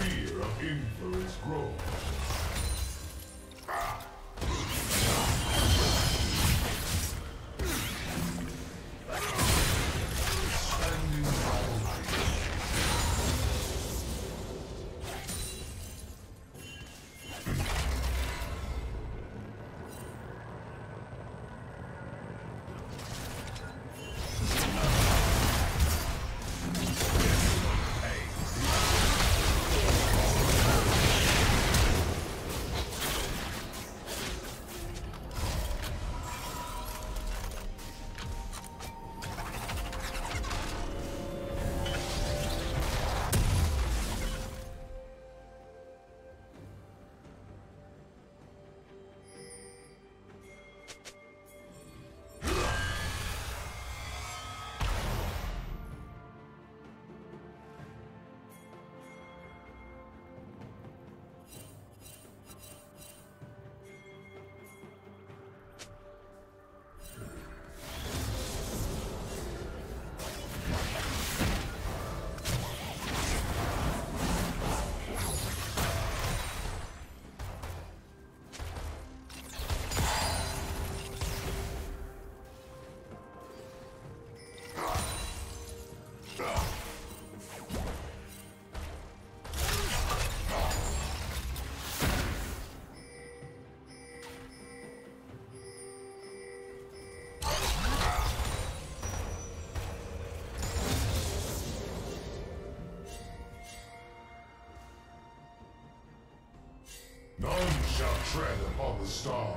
Influence grows. Tread upon the stars.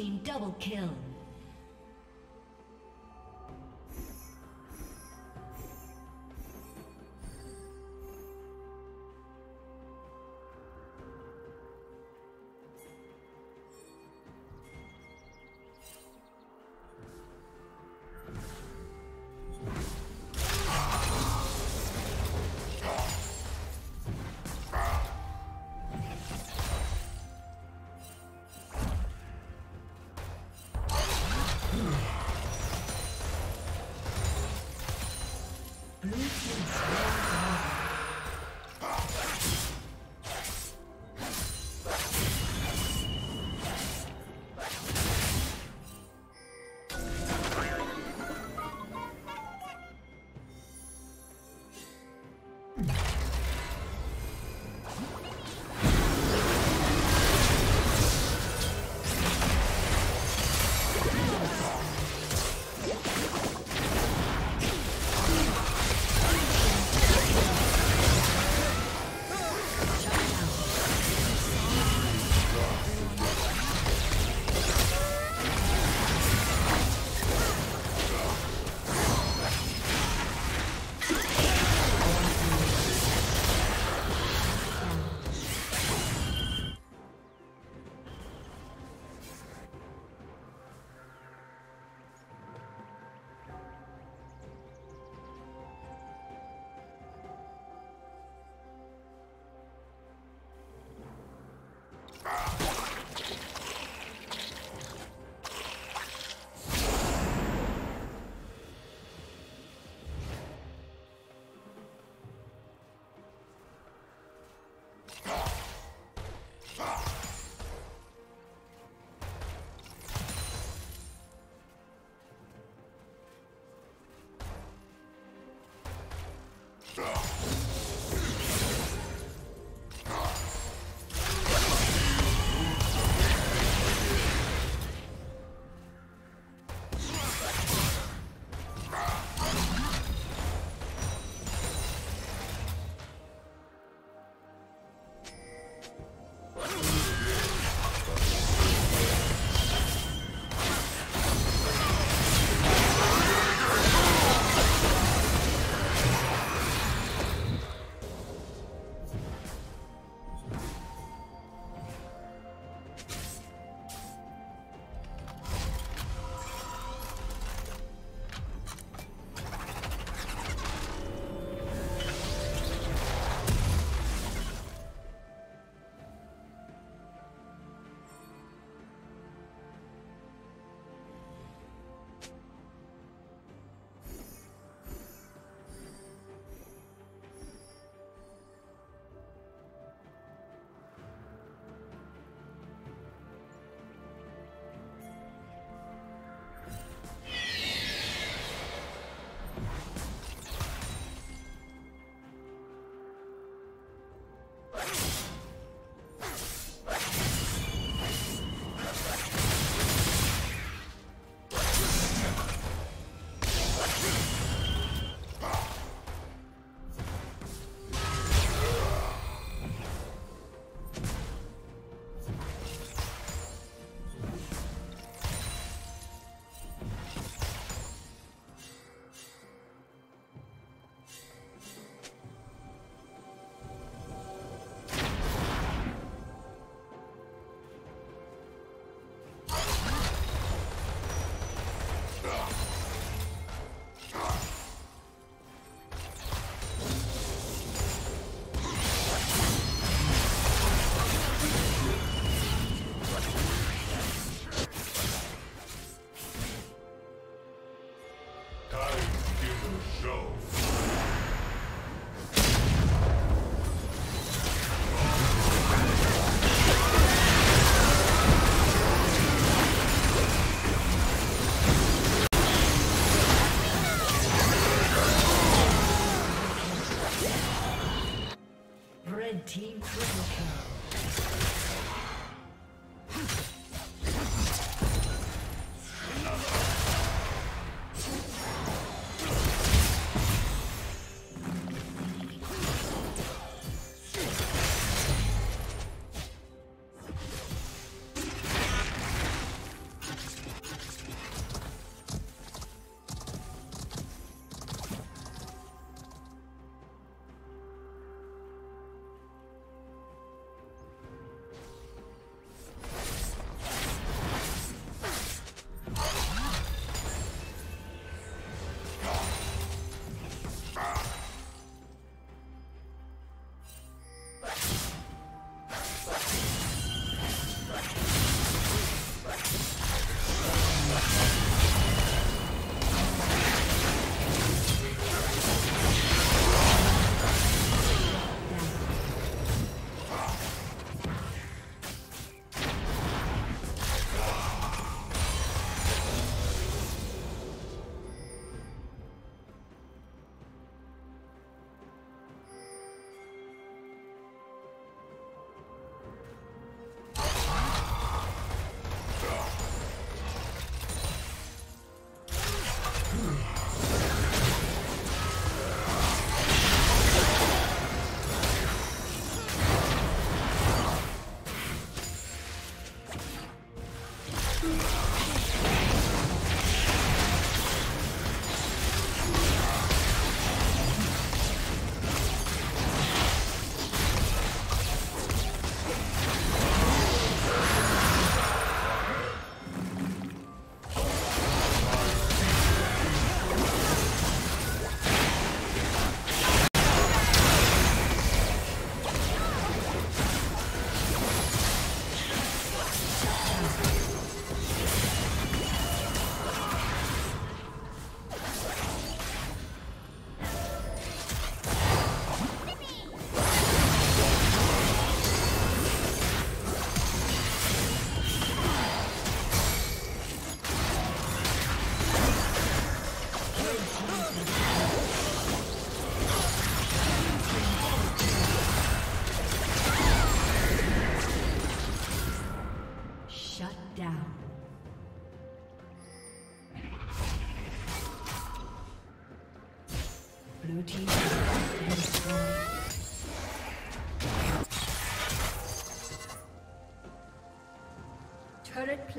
Team double kill. Ugh. you show.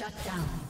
Shut down.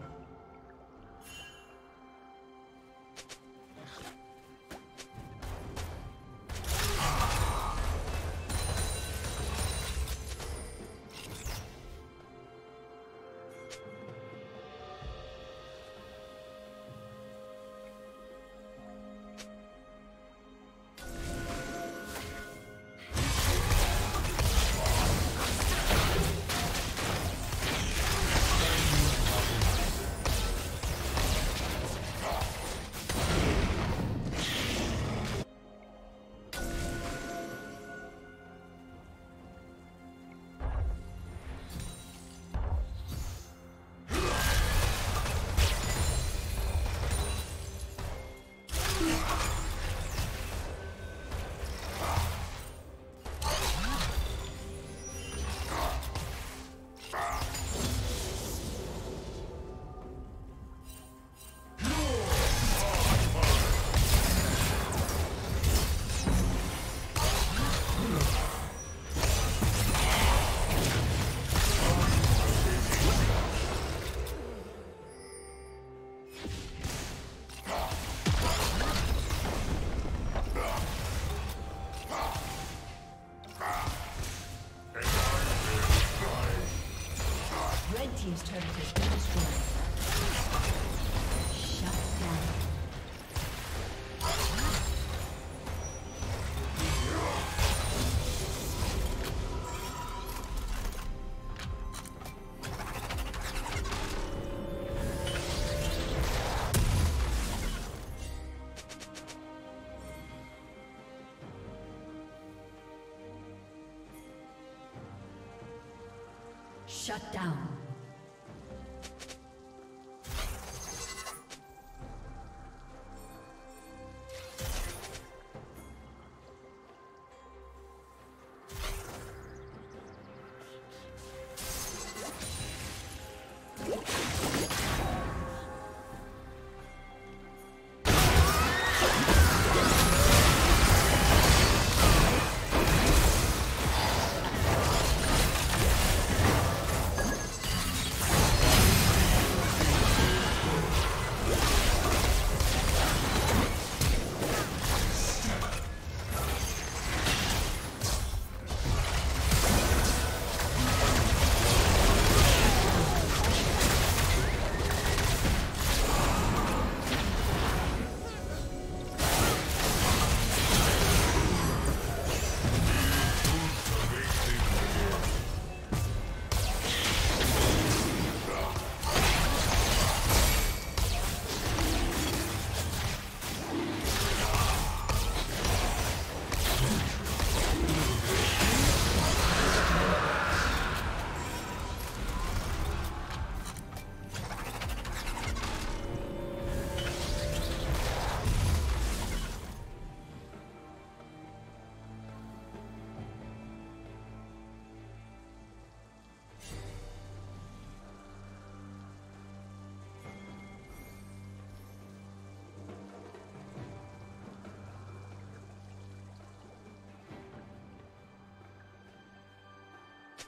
Shut down.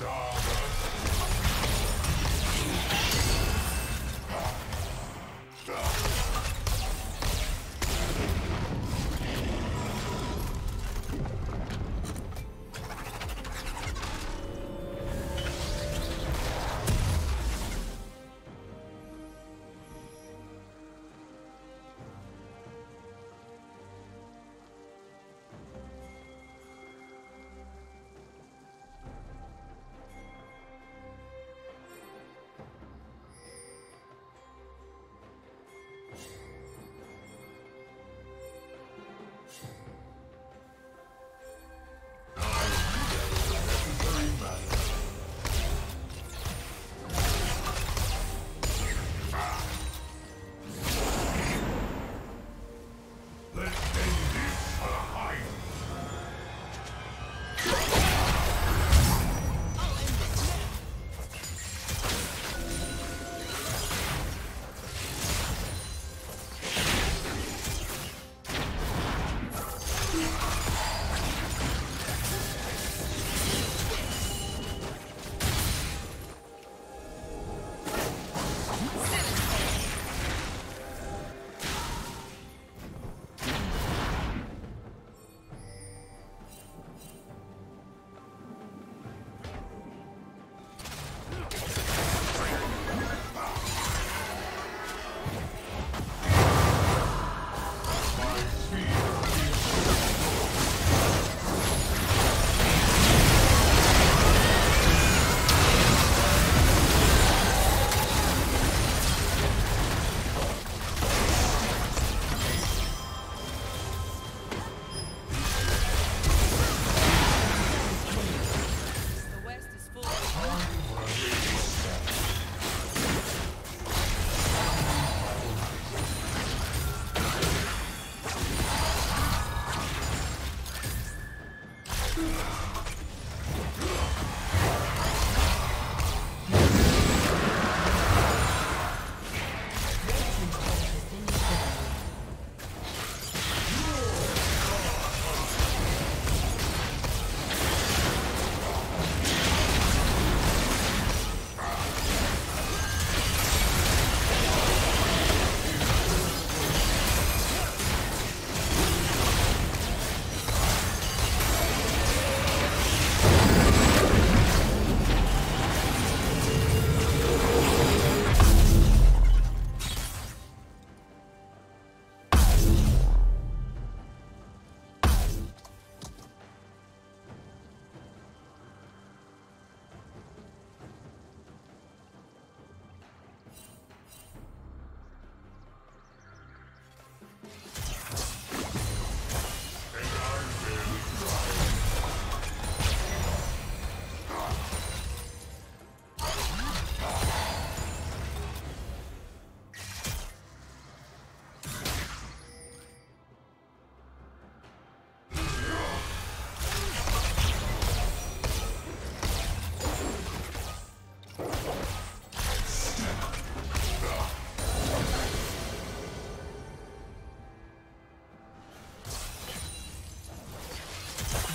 some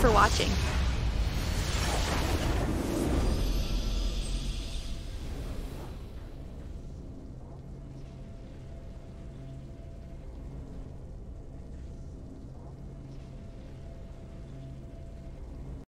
For watching.